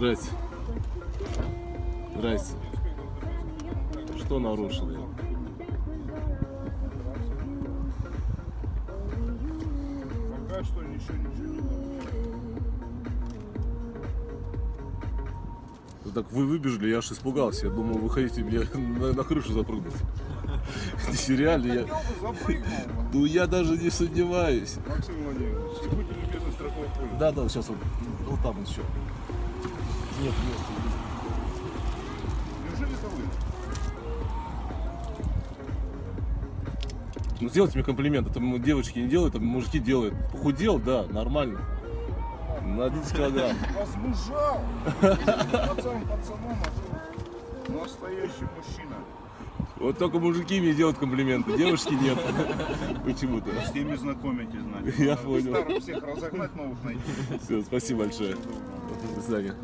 Здрасте. Здрасте. Что нарушил я? Пока что ничего, ничего не Ну Так вы выбежали, я аж испугался. Я думал, вы хотите мне на, на крышу запрыгнуть. Реально, я... Ну я даже не сомневаюсь. Максим Владимирович, будьте любезны, страховой полис. Да, да, сейчас вот, вот там еще. Нет, места. Неужели это вы? Ну сделайте мне комплимент. Это девочки не делают, это мужики делают. Похудел, да, нормально. На 11 килограмм. Возмужал! Пацан пацаном, а настоящий мужчина. Вот только мужики мне делают комплименты, девушки нет. Почему-то. С ними знакомитесь, значит. Я понял. Старых всех разогнать, новых найти. Все, спасибо большое. Всего доброго. До свидания.